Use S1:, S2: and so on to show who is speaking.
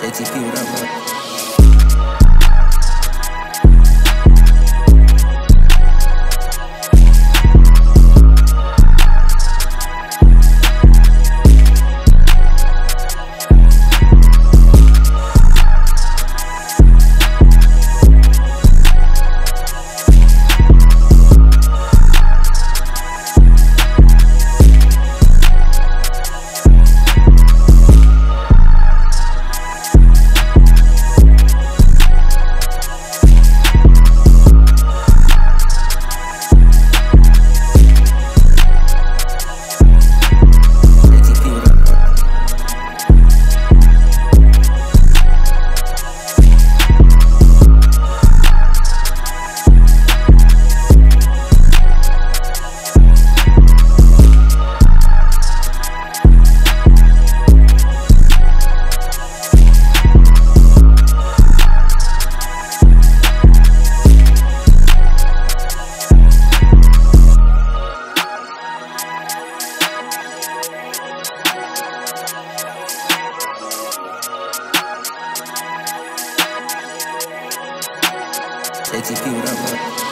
S1: ATP, what up, ATP, what up?